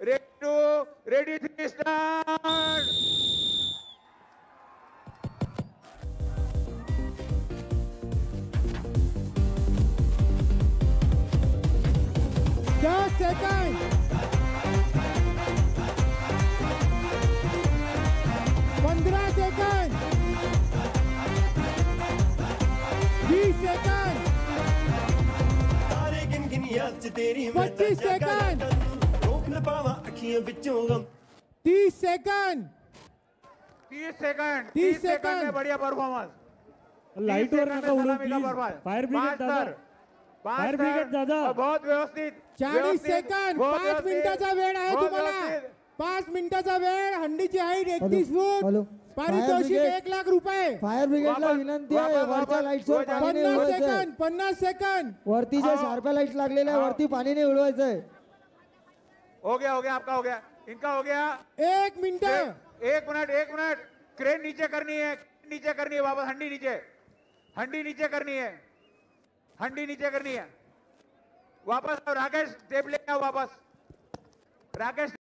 ready two, ready three, start! पंद्रह second, बीस second, तारे गिन गिन याद तेरी पच्चीस सेकंड, रोक न पावा ਅੱਖੀਆਂ ਵਿੱਚੋਂ ਗਮ तीस सेकंड तीस सेकंड 30 तीस सेकंड सेकंड। में बढ़िया परफॉर्मेंस लाईट वर नका उडू प्लीज फायर ब्रिगेड दादा फायर ब्रिगेड दादा बहुत व्यवस्थित चाळीस व्यवस्थित, सेकंड बहुत पाच व्यवस्थित, मिनिटाचा वेळ आहे बहुत तुम्हाला व्यवस्थित. पाच मिनिटाचा वेळ हंडीची हाईट एकतीस हॅलो. फूट पारितोषिक ब्रिगेड. एक लाख रुपये फायर ब्रिगेडला वापस- विनंती आहे वापस- वरच्या वापस- लाईट्सवर वर पाणी नाही पन्नास उडवायचंय सेकंड पन्नास सेकंड वरती ज्या हाँ. शार्प्या लाईट लागलेल्या आहे हाँ. वरती पाणी नाही उडवायचंय हो गया हो गया आपका हो गया। इनका हो गया। एक मिनट। एक मिनट एक मिनट। क्रेन नीचे करनी है नीचे करनी है वापस हंडी नीचे। हंडी नीचे करनी है। हंडी नीचे करनी है। वापस राकेश टेप ले आओ वापस। राकेश